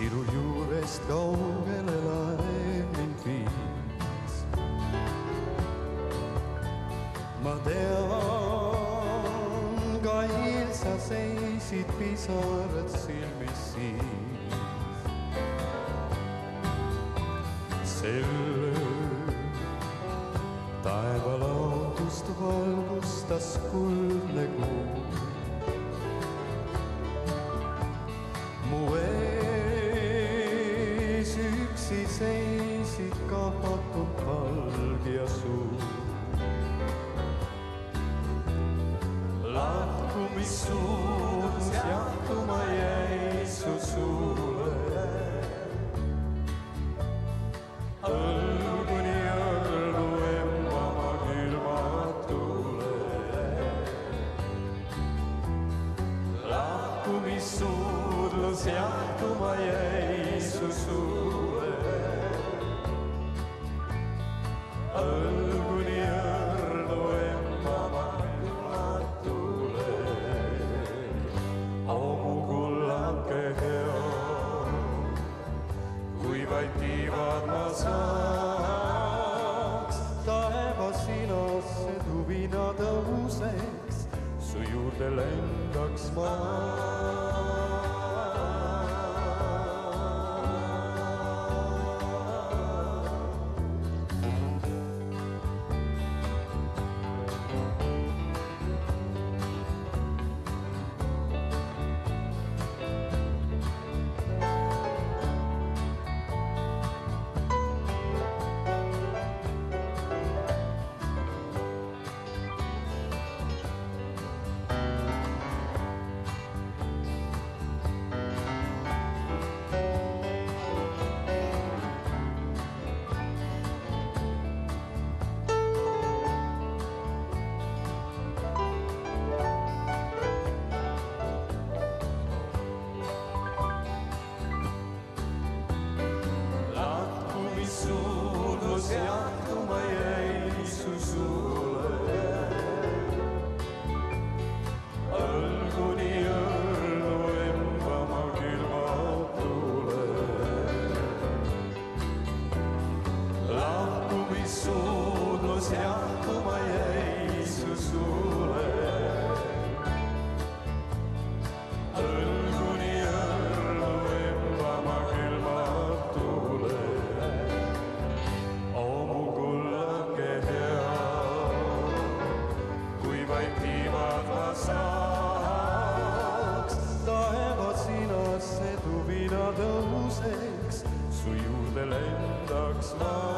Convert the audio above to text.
sinu juurest kaugele laev mind viis. ma tean, ka eil sa seisid pisarad silmis siis. sel ööl taevalaotust valgustas kuldne kuu. Seisid kahvatult palg ja suu. lahkumissuunas jahtuma jäi su suule. õlguni õrnu embama külmatule. lahkumissuudlus jahtuma jäi su suule. Õlguni õrnu embama külmatule. au kullake hea kui vaid tiivad ma saaks taevasinasse tuvina tõuseks, su juurde lendaks ma. Jäi su suule. õlguni õrnu embama külmatule. au mu kullake hea, kui vaid tiivad ma saaks, taevasinasse tuvina tõuseks, su juurde lendaks ma.